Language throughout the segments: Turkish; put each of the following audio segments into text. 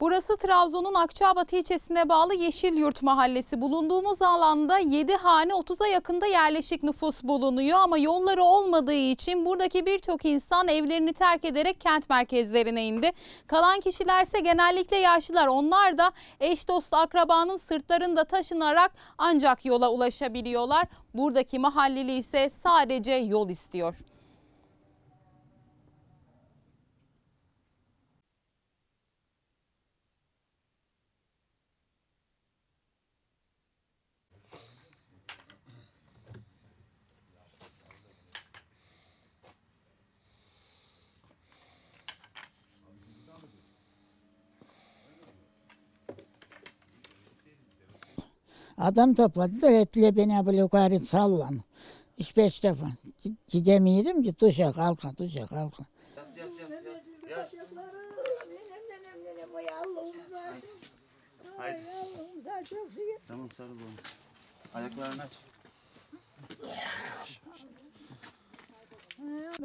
Burası Trabzon'un Akçabat ilçesine bağlı Yeşilyurt Mahallesi. Bulunduğumuz alanda 7 hane 30'a yakında yerleşik nüfus bulunuyor ama yolları olmadığı için buradaki birçok insan evlerini terk ederek kent merkezlerine indi. Kalan kişilerse genellikle yaşlılar. Onlar da eş dost akrabanın sırtlarında taşınarak ancak yola ulaşabiliyorlar. Buradaki mahalleli ise sadece yol istiyor. Adam topladı da ettiler beni böyle yukarı sallan. Üç beş defa. Gi- Gidemiyorum ki duşa kalka duşa kalka. Haydi. Tamam sarıl oğlum. Ayaklarını aç.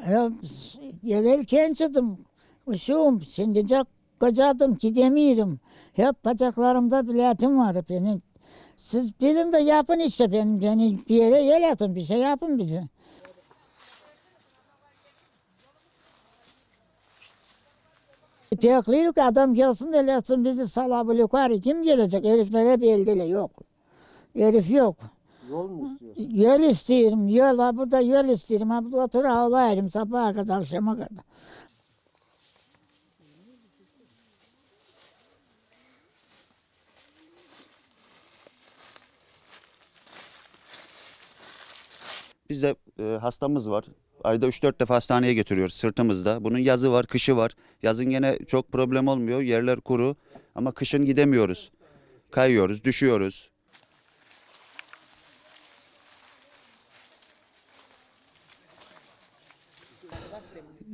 Ya, evvel gençtim. Uşuğum. Şimdi çok kocadım gidemiyorum. Hep bacaklarımda biletim var benim. Siz bilin de yapın işte benim, beni bir yere el atın bir şey yapın bize. Bekliyoruz adam gelsin de gelsin bizi salabı yukarı kim gelecek? Herifler hep elde yok. Herif yok. Yol mu istiyorsun? Yol istiyorum. Yol ha burada yol istiyorum. Ha burada otur ağlayırım sabaha kadar akşama kadar. Bizde e, hastamız var. Ayda 3-4 defa hastaneye getiriyoruz sırtımızda. Bunun yazı var, kışı var. Yazın gene çok problem olmuyor. Yerler kuru ama kışın gidemiyoruz. Kayıyoruz, düşüyoruz.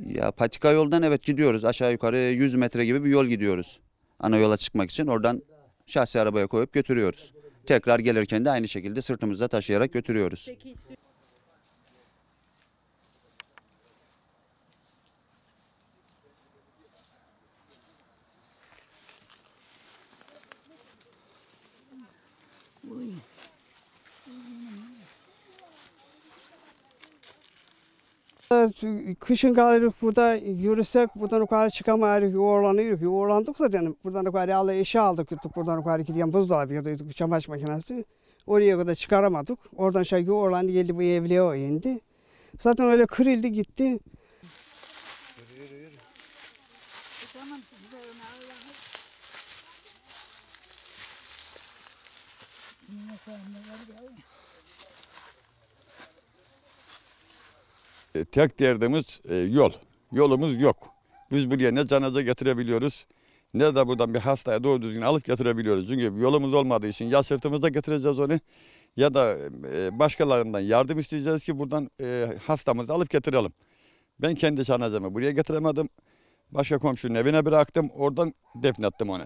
Ya patika yoldan evet gidiyoruz. Aşağı yukarı 100 metre gibi bir yol gidiyoruz. Ana yola çıkmak için oradan şahsi arabaya koyup götürüyoruz. Tekrar gelirken de aynı şekilde sırtımızda taşıyarak götürüyoruz. Kışın kalırız burada yürüsek buradan yukarı çıkamayırız, yuvarlanıyoruz. Yuvarlandık zaten buradan yukarı alı eşya aldık gittik buradan yukarı gidiyen buzdolabı yadıydık çamaşır makinesi. Oraya kadar çıkaramadık. Oradan şey yuvarlandı geldi bu evliye indi. Zaten öyle kırıldı gitti. E, tek derdimiz e, yol. Yolumuz yok. Biz buraya ne cenaze getirebiliyoruz ne de buradan bir hastaya doğru düzgün alıp getirebiliyoruz. Çünkü yolumuz olmadığı için ya sırtımızda getireceğiz onu ya da e, başkalarından yardım isteyeceğiz ki buradan hastamızı alıp getirelim. Ben kendi cenazemi buraya getiremedim. Başka komşunun evine bıraktım. Oradan defnettim onu.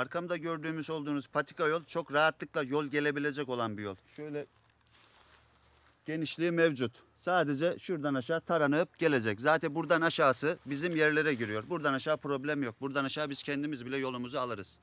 Arkamda gördüğümüz olduğunuz patika yol çok rahatlıkla yol gelebilecek olan bir yol. Şöyle genişliği mevcut. Sadece şuradan aşağı taranıp gelecek. Zaten buradan aşağısı bizim yerlere giriyor. Buradan aşağı problem yok. Buradan aşağı biz kendimiz bile yolumuzu alırız.